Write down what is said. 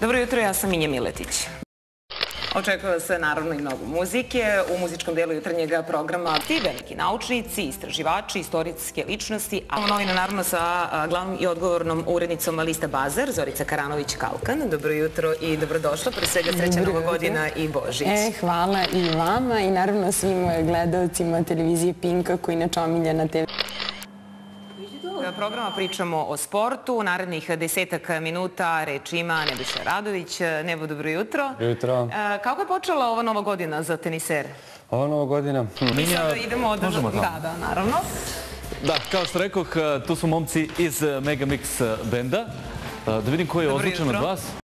Dobro jutro, ja sam Minja Miletić. Očekuje se naravno i mnogo muzike. U muzičkom delu jutarnjeg programa ti veliki naučnici, istraživači, istorijske ličnosti. A novina naravno sa glavnom i odgovornom urednicom Lista Bazar, Zorica Karanović-Kalkan. Dobro jutro i dobrodošla. Pre svega sreća Dobro Nova jutro. godina i Božić. E, hvala i vama i naravno svim gledalcima televizije Pinka koji inače omiljena TV. Programa pričamo o sportu. Narednih desetak minuta reč ima Nebojša Radović. Nebo, dobro jutro. Jutro. E, Kako je počela ova nova godina za tenisere? Ova nova godina, Mi sada idemo od... možemo tamo. Da, da, naravno. Da, kao što rekoh, tu su momci iz Megamix benda. Da vidim ko je Dobro odlučen od vas.